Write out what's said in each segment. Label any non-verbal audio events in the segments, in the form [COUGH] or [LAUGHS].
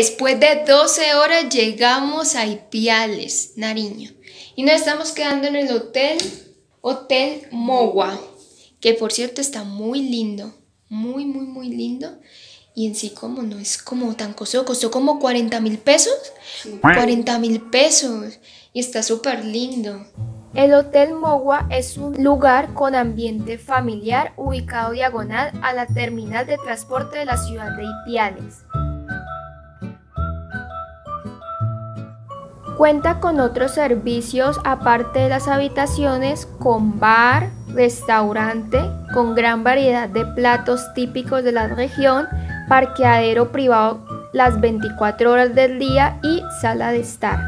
Después de 12 horas llegamos a Ipiales, Nariño. Y nos estamos quedando en el hotel, Hotel Mogua, que por cierto está muy lindo, muy, muy, muy lindo. Y en sí como no es como tan costoso, costó como 40 mil pesos. 40 mil pesos. Y está súper lindo. El Hotel Mogua es un lugar con ambiente familiar ubicado diagonal a la terminal de transporte de la ciudad de Ipiales. Cuenta con otros servicios aparte de las habitaciones, con bar, restaurante, con gran variedad de platos típicos de la región, parqueadero privado las 24 horas del día y sala de estar.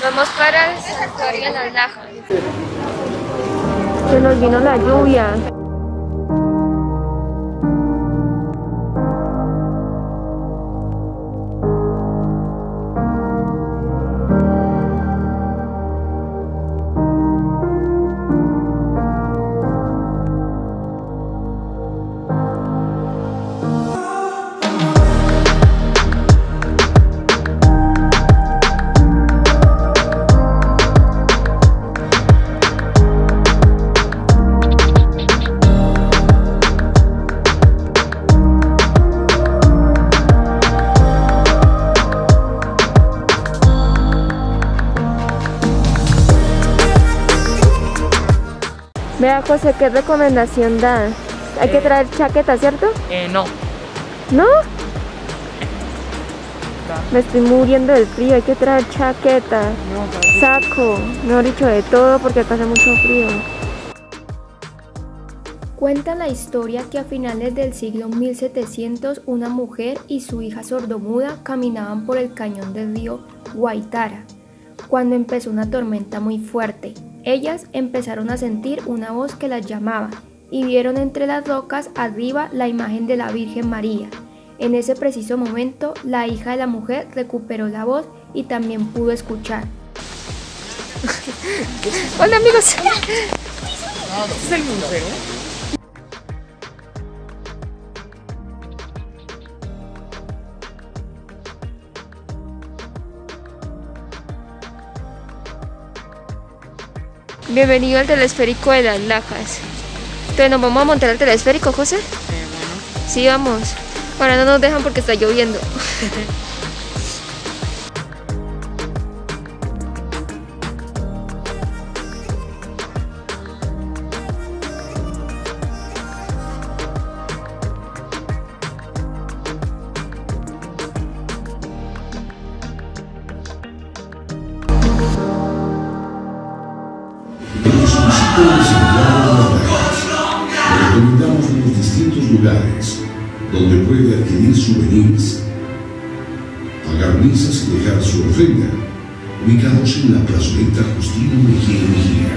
Vamos para el santuario de las lajas. Se nos vino la lluvia. Vea José, ¿qué recomendación da? Hay que Eh. traer chaqueta, ¿cierto? Eh, no. ¿No? Me estoy muriendo del frío, hay que traer chaqueta, saco, mejor dicho de todo porque acá hace mucho frío. Cuenta la historia que a finales del siglo 1700 una mujer y su hija sordomuda caminaban por el cañón del río Guaitara cuando empezó una tormenta muy fuerte. Ellas empezaron a sentir una voz que las llamaba y vieron entre las rocas arriba la imagen de la Virgen María. En ese preciso momento, la hija de la mujer recuperó la voz y también pudo escuchar. [LAUGHS] Hola amigos. ¿Este es el museo? Bienvenido al telesférico de las Lajas. Entonces nos vamos a montar al telesférico, José. Eh, bueno. Sí, vamos. Ahora no nos dejan porque está lloviendo. [LAUGHS] recomendamos los distintos lugares donde puede adquirir souvenirs, pagar misas y dejar su ofrenda, ubicados en la plazoleta Justino Mejía Mejía,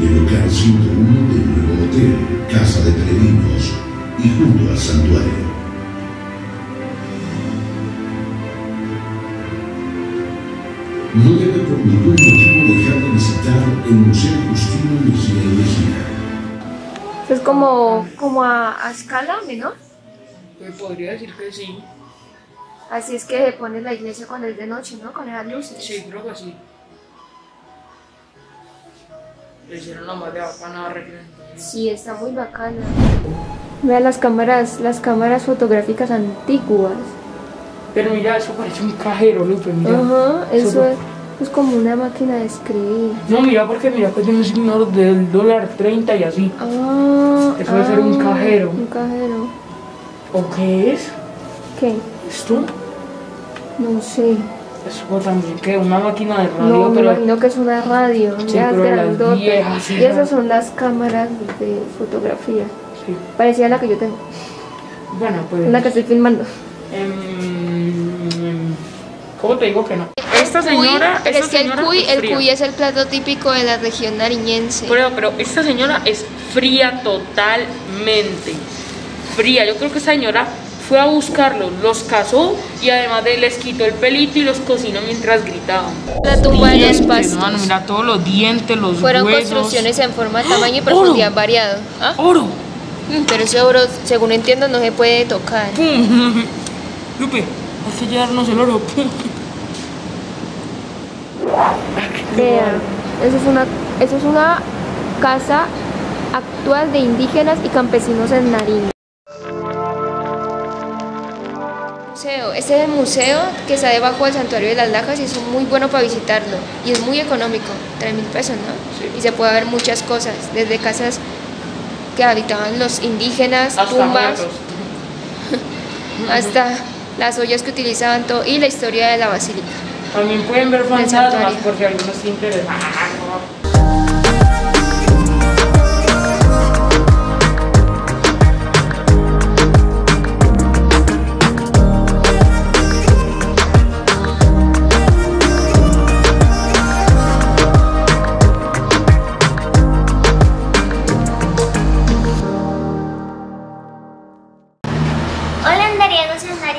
en el local 101 del nuevo hotel, Casa de Peregrinos y junto al santuario. No debe por ningún motivo dejar de visitar el Museo Justino Mejía y Mejía. Es como, como a, a escala menor. Pues podría decir que sí. Así es que pone la iglesia cuando es de noche, ¿no? Con esas luces. Sí, creo que sí. Le hicieron la más de bacana. Sí, está muy bacana. Vean las cámaras, las cámaras fotográficas antiguas. Pero mira, eso parece un cajero, Lupe, mira. Ajá, eso es, es como una máquina de escribir. No, mira, porque mira que tiene un signo del dólar 30 y así. Ah, Eso debe ser un ah, cajero. Un cajero. ¿O qué es? ¿Qué? ¿Esto? No sé. Eso también, ¿qué? Una máquina de radio, No, me pero... imagino que es una radio, Sí, las viejas, sí, y esas son las cámaras de fotografía. Sí. Parecía la que yo tengo, Bueno, pues... la que estoy filmando. em, ¿Cómo te digo que no? Esta señora... pero esta es que el cuy, el cuy es el plato típico de la región nariñense. Pero, pero esta señora es fría totalmente. Fría. Yo creo que esta señora fue a buscarlos, los cazó y además de les quitó el pelito y los cocinó mientras gritaban. La tumba de los pastos. mano, mira todos los dientes, los Fueron huesos. construcciones en forma, tamaño y profundidad variado. ¿Ah? ¡Oro! Mm, Pero ese oro, según entiendo, no se puede tocar. [LAUGHS] Lupe, hay que llevarnos el oro. Vean, eso es una, eso es una casa actual de indígenas y campesinos en Nariño. Museo. Este es el museo que está debajo del santuario de las lajas y es muy bueno para visitarlo. Y es muy económico, 3 mil pesos, ¿no? Y se puede ver muchas cosas, desde casas que habitaban los indígenas, Hasta tumbas, [LAUGHS] hasta las ollas que utilizaban todo y la historia de la basílica. También pueden ver fantasmas por si algunos se interesan. [LAUGHS]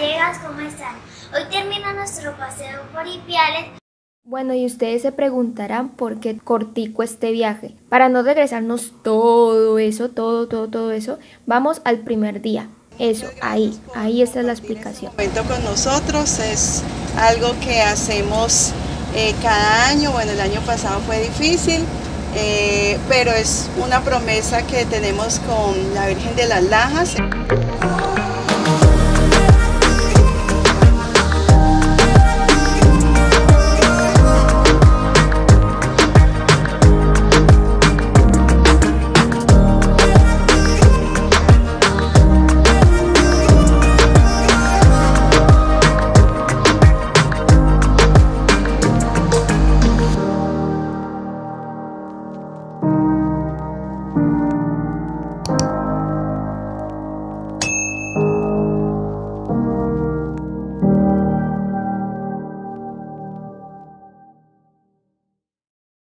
andariegas, ¿cómo están? Hoy termina nuestro paseo por Ipiales. Bueno, y ustedes se preguntarán por qué cortico este viaje. Para no regresarnos todo eso, todo, todo, todo eso, vamos al primer día. Eso, ahí, ahí está la explicación. Cuento con nosotros es algo que hacemos eh, cada año. Bueno, el año pasado fue difícil, eh, pero es una promesa que tenemos con la Virgen de las Lajas.